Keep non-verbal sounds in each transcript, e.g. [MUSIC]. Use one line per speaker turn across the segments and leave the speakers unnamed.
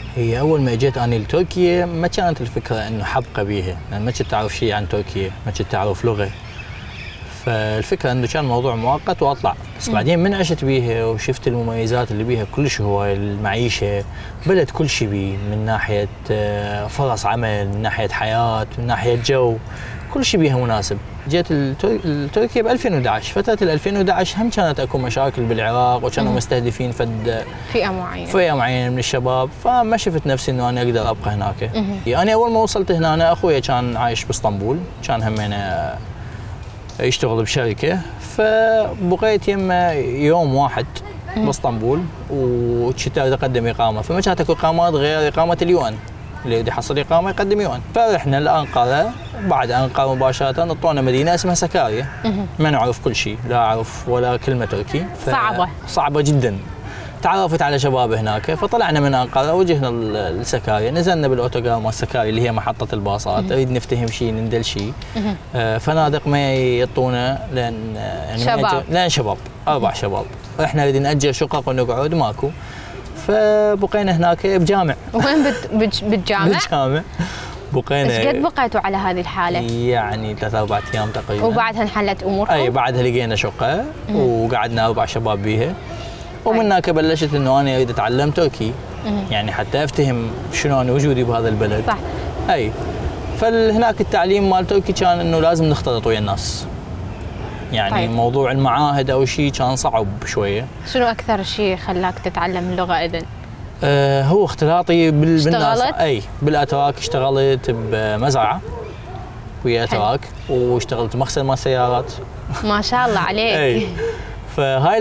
هي أول ما اجيت اني لتركيا ما كانت الفكرة إنه حبقى بيها. لأن ما كنت أعرف شيء عن تركيا ما كنت أعرف لغة. فالفكرة إنه كان موضوع مؤقت وأطلع. بس بعدين من عشت بيها وشفت المميزات اللي بيها كلش هواي المعيشة. بلد كل شيء بيه من ناحية آه، فرص عمل من ناحية حياة من ناحية جو. كل شيء بيها مناسب. جيت لتركيا ب 2011 فترة ال 2011 هم كانت أكو مشاكل بالعراق وكانوا مستهدفين فد
فئة معينة.
فئة معينة من الشباب. فما شفت نفسي إنه أنا أقدر أبقى هناك. أنا أول ما وصلت هنا أنا أخوي كان عايش بإسطنبول. كان همينة يشتغل بشركة فبقيت يمه يوم واحد باسطنبول وكنت اقدم إقامة. فما كانت اكو إقامات غير إقامة اليوان. اللي يريد يحصل إقامة يقدم يوان. فرحنا لأنقرة. بعد أنقرة مباشرة نطونا مدينة اسمها سكاريا ما نعرف كل شيء لا أعرف ولا كلمة تركي.
صعبة.
صعبة جدا. تعرفت على شباب هناك فطلعنا من انقره واتجهنا لسكاريا نزلنا بالاوتوغار مال سكاريا اللي هي محطة الباصات نريد نفتهم شيء ندل شيء آه فنادق ما يعطونا لأن
يعني شباب.
لأن شباب أربع شباب. إحنا نريد نأجر شقق ونقعد ماكو. فبقينا هناك بجامع.
وين بت... بالجامع؟
بالجامع بقينا
إيش قد بقيتوا على هذه الحالة؟
يعني ثلاث أربع أيام تقريبا.
وبعدها انحلت أموركم؟
أي بعدها لقينا شقة وقعدنا أربع شباب بيها. ومن هناك بلشت إنه أنا اريد اتعلم تركي يعني حتى أفتهم شنو أنا وجودي بهذا البلد.
صح.
أي. فهناك التعليم مال تركي كان إنه لازم نختلط ويا الناس. يعني طيب. موضوع المعاهد أو شيء كان صعب شوية.
شنو أكثر شيء خلاك تتعلم اللغة إذن؟
آه هو اختلاطي بال...
بالناس.
أي. بالأتراك اشتغلت بمزرعة. ويا أتراك. واشتغلت بمغسل مال سيارات.
ما شاء الله [LAUGHS] عليك.
فهاي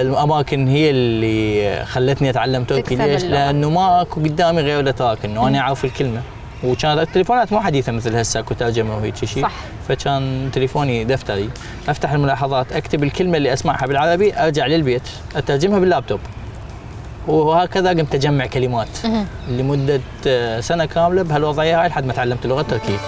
الأماكن هي اللي خلتني أتعلم تركي ليش؟ لأنه ما أكو قدامي غير الأتراك إنه أنا أعرف الكلمة. وكانت التليفونات مو حديثه مثل هسه أكو ترجمة وهيك شيء
صح.
فكان تليفوني دفتري. أفتح الملاحظات أكتب الكلمة اللي أسمعها بالعربي أرجع للبيت أترجمها باللابتوب. وهكذا قمت أجمع كلمات. لمدة سنة كاملة بهالوضعية هاي لحد ما تعلمت اللغة التركية.